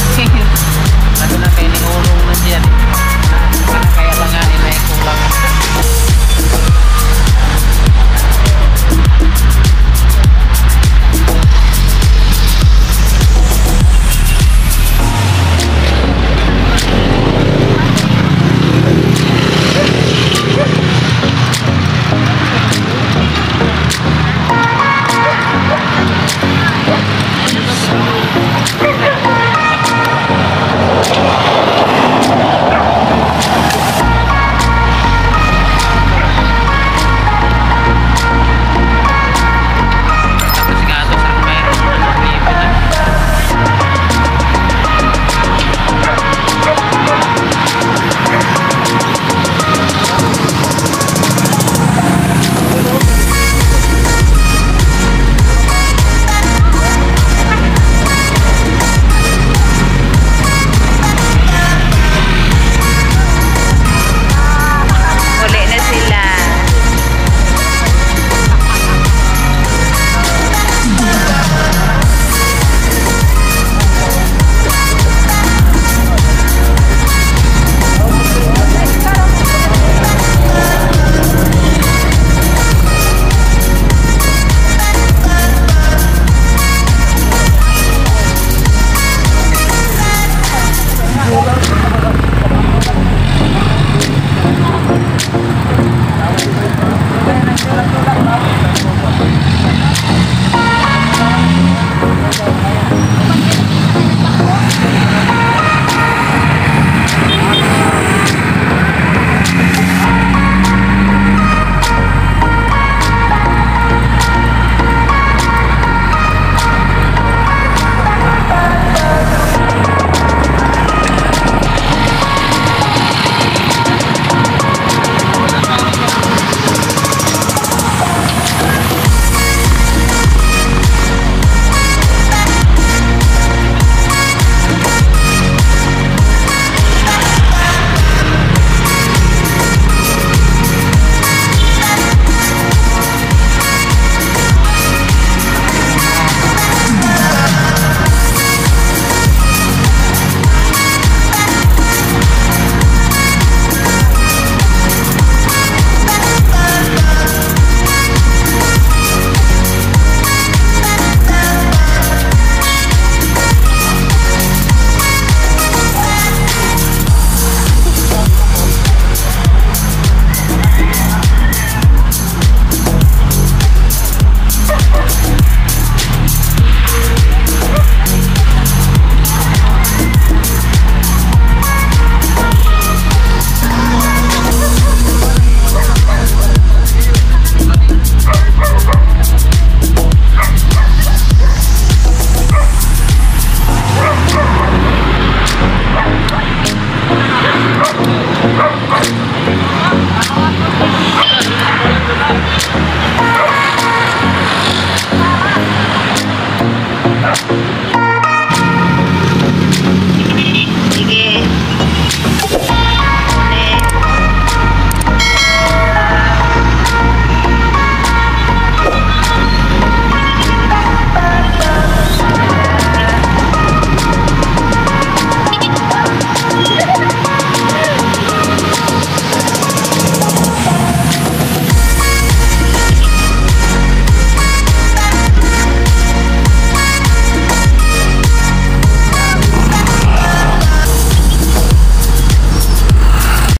kasi kay. Ano na kayo ni ulong na siya.